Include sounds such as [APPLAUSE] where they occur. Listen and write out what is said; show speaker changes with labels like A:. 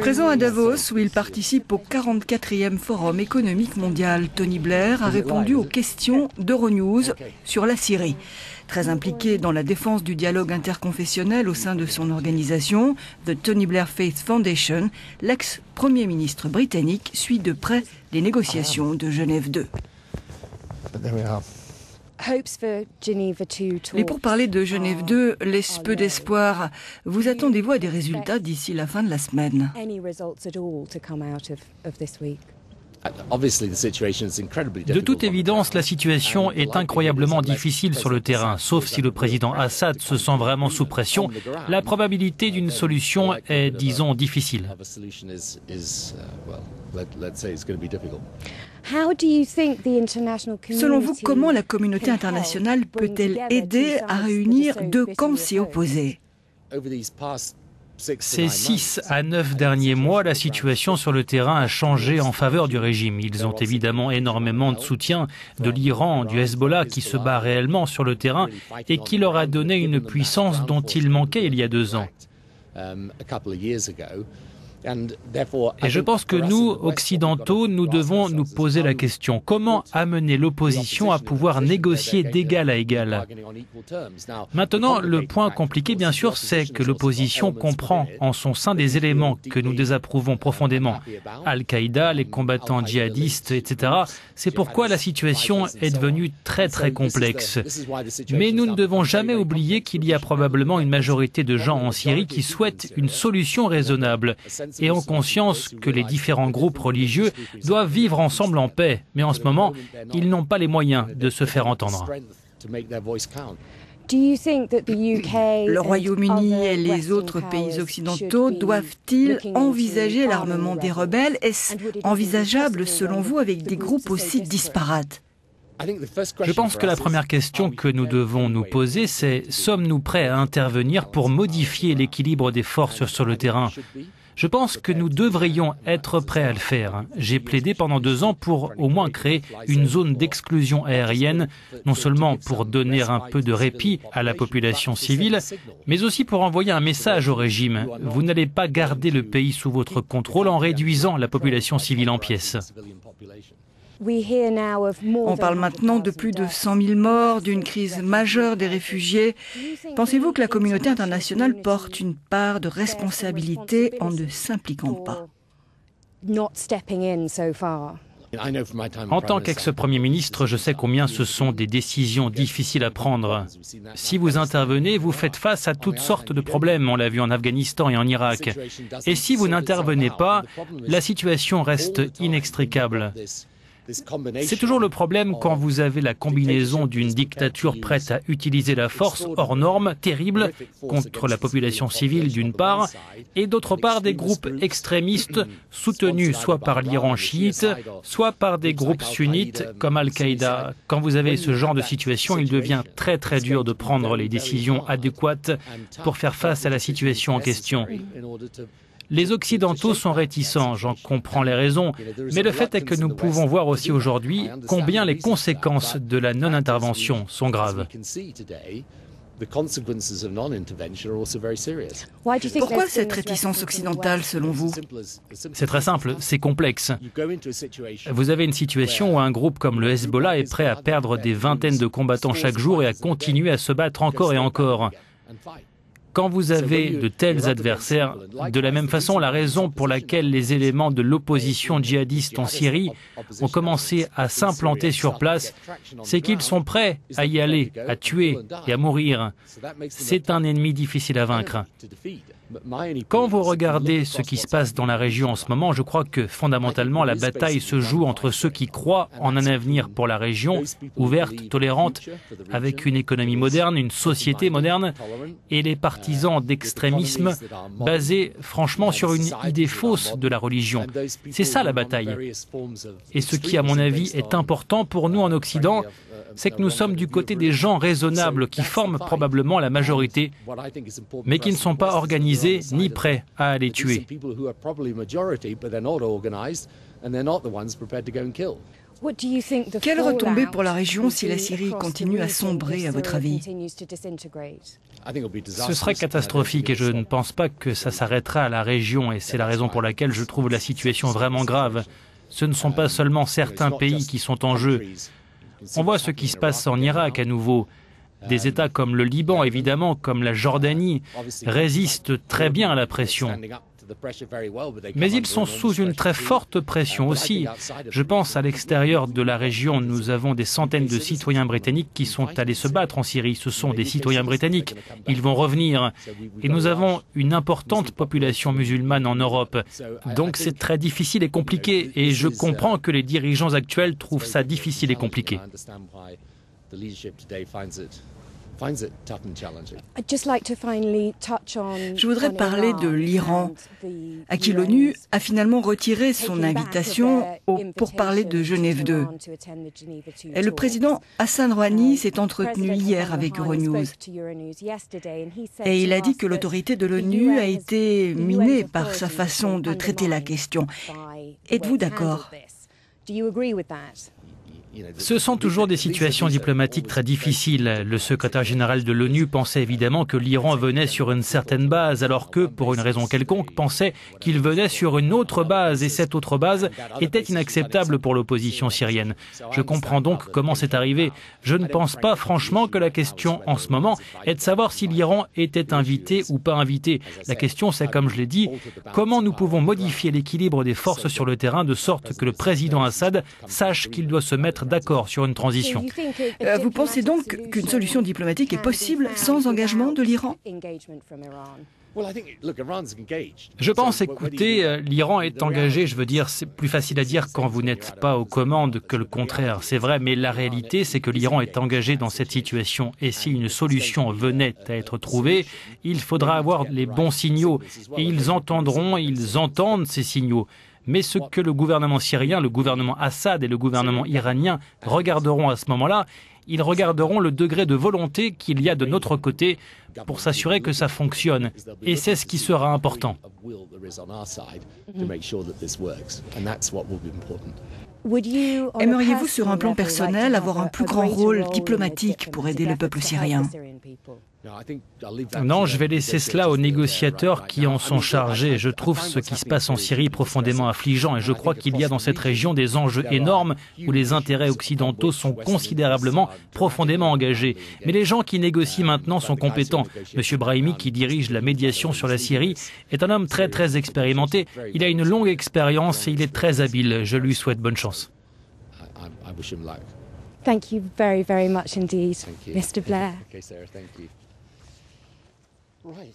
A: Présent à Davos, où il participe au 44e Forum économique mondial, Tony Blair a répondu aux questions d'Euronews sur la Syrie. Très impliqué dans la défense du dialogue interconfessionnel au sein de son organisation, The Tony Blair Faith Foundation, l'ex-premier ministre britannique suit de près les négociations de Genève 2. Les pourparlers de Genève 2 laissent peu d'espoir. Vous attendez-vous à des résultats d'ici la fin de la semaine?
B: De toute évidence, la situation est incroyablement difficile sur le terrain, sauf si le président Assad se sent vraiment sous pression. La probabilité d'une solution est, disons, difficile.
A: Selon vous, comment la communauté internationale peut-elle aider à réunir deux camps si opposés?
B: Ces six à neuf derniers mois, la situation sur le terrain a changé en faveur du régime. Ils ont évidemment énormément de soutien de l'Iran, du Hezbollah qui se bat réellement sur le terrain et qui leur a donné une puissance dont il manquait il y a deux ans. Et je pense que nous, occidentaux, nous devons nous poser la question, comment amener l'opposition à pouvoir négocier d'égal à égal? Maintenant, le point compliqué, bien sûr, c'est que l'opposition comprend en son sein des éléments que nous désapprouvons profondément. Al-Qaïda, les combattants djihadistes, etc. C'est pourquoi la situation est devenue très très complexe. Mais nous ne devons jamais oublier qu'il y a probablement une majorité de gens en Syrie qui souhaitent une solution raisonnable et ont conscience que les différents groupes religieux doivent vivre ensemble en paix. Mais en ce moment, ils n'ont pas les moyens de se faire entendre.
A: Le Royaume-Uni et les autres pays occidentaux doivent-ils envisager l'armement des rebelles? Est-ce envisageable selon vous avec des groupes aussi disparates?
B: Je pense que la première question que nous devons nous poser, c'est sommes-nous prêts à intervenir pour modifier l'équilibre des forces sur le terrain? Je pense que nous devrions être prêts à le faire. J'ai plaidé pendant deux ans pour au moins créer une zone d'exclusion aérienne, non seulement pour donner un peu de répit à la population civile, mais aussi pour envoyer un message au régime. Vous n'allez pas garder le pays sous votre contrôle en réduisant la population civile en pièces.
A: On parle maintenant de plus de 100 000 morts, d'une crise majeure des réfugiés. Pensez-vous que la communauté internationale porte une part de responsabilité en ne s'impliquant pas?
B: en tant qu'ex-premier ministre, je sais combien ce sont des décisions difficiles à prendre. Si vous intervenez, vous faites face à toutes sortes de problèmes, on l'a vu en Afghanistan et en Irak. Et si vous n'intervenez pas, la situation reste inextricable. C'est toujours le problème quand vous avez la combinaison d'une dictature prête à utiliser la force hors norme, terrible, contre la population civile d'une part, et d'autre part des groupes extrémistes [CLEARS THROAT] soutenus soit par l'Iran chiite, soit par des groupes sunnites comme Al-Qaïda. Quand vous avez ce genre de situation, il devient très très dur de prendre les décisions adéquates pour faire face à la situation en question. Les Occidentaux sont réticents, j'en comprends les raisons, mais le fait est que nous pouvons voir aussi aujourd'hui combien les conséquences de la non-intervention sont graves.
A: Pourquoi cette réticence occidentale selon vous?
B: C'est très simple, c'est complexe. Vous avez une situation où un groupe comme le Hezbollah est prêt à perdre des vingtaines de combattants chaque jour et à continuer à se battre encore et encore. Quand vous avez de tels adversaires, de la même façon, la raison pour laquelle les éléments de l'opposition djihadiste en Syrie ont commencé à s'implanter sur place, c'est qu'ils sont prêts à y aller, à tuer et à mourir. C'est un ennemi difficile à vaincre. Quand vous regardez ce qui se passe dans la région en ce moment, je crois que fondamentalement la bataille se joue entre ceux qui croient en un avenir pour la région, ouverte, tolérante, avec une économie moderne, une société moderne, et les partisans d'extrémisme basés franchement sur une idée fausse de la religion. C'est ça la bataille. Et ce qui, à mon avis, est important pour nous en Occident, c'est que nous sommes du côté des gens raisonnables qui forment probablement la majorité, mais qui ne sont pas organisés ni prêts à les tuer.
A: Quelle retombée pour la région si la Syrie continue à sombrer, à votre avis
B: Ce serait catastrophique et je ne pense pas que ça s'arrêtera à la région et c'est la raison pour laquelle je trouve la situation vraiment grave. Ce ne sont pas seulement certains pays qui sont en jeu. On voit ce qui se passe en Irak à nouveau. Des États comme le Liban, évidemment, comme la Jordanie, résistent très bien à la pression. Mais ils sont sous une très forte pression aussi. Je pense à l'extérieur de la région, nous avons des centaines de citoyens britanniques qui sont allés se battre en Syrie. Ce sont des citoyens britanniques. Ils vont revenir. Et nous avons une importante population musulmane en Europe. Donc c'est très difficile et compliqué. Et je comprends que les dirigeants actuels trouvent ça difficile et compliqué.
A: Je voudrais parler de l'Iran, à qui l'ONU a finalement retiré son invitation pour parler de Genève 2. Et le président Hassan Rouhani s'est entretenu hier avec Euronews. Et il a dit que l'autorité de l'ONU a été minée par sa façon de traiter la question. Êtes-vous d'accord?
B: Ce sont toujours des situations diplomatiques très difficiles. Le secrétaire général de l'ONU pensait évidemment que l'Iran venait sur une certaine base, alors que, pour une raison quelconque, pensait qu'il venait sur une autre base, et cette autre base était inacceptable pour l'opposition syrienne. Je comprends donc comment c'est arrivé. Je ne pense pas franchement que la question en ce moment est de savoir si l'Iran était invité ou pas invité. La question, c'est, comme je l'ai dit, comment nous pouvons modifier l'équilibre des forces sur le terrain de sorte que le président Assad sache qu'il doit se mettre d'accord sur une transition.
A: Euh, vous pensez donc qu'une solution diplomatique est possible sans engagement de l'Iran
B: je pense, écoutez, euh, l'Iran est engagé, je veux dire, c'est plus facile à dire quand vous n'êtes pas aux commandes que le contraire, c'est vrai, mais la réalité, c'est que l'Iran est engagé dans cette situation. Et si une solution venait à être trouvée, il faudra avoir les bons signaux. Et ils entendront, ils entendent ces signaux. Mais ce que le gouvernement syrien, le gouvernement Assad et le gouvernement iranien regarderont à ce moment-là, ils regarderont le degré de volonté qu'il y a de notre côté pour s'assurer que ça fonctionne. Et c'est ce qui sera important.
A: Aimeriez-vous, sur un plan personnel, avoir un plus grand rôle diplomatique pour aider le peuple syrien
B: non, je vais laisser cela aux négociateurs qui en sont chargés. Je trouve ce qui se passe en Syrie profondément affligeant et je crois qu'il y a dans cette région des enjeux énormes où les intérêts occidentaux sont considérablement profondément engagés. Mais les gens qui négocient maintenant sont compétents. Monsieur Brahimi, qui dirige la médiation sur la Syrie, est un homme très très expérimenté. Il a une longue expérience et il est très habile. Je lui souhaite bonne chance.
C: Thank you very, very much indeed, Mr. Blair. [LAUGHS] okay, Sarah, thank you.
D: Right.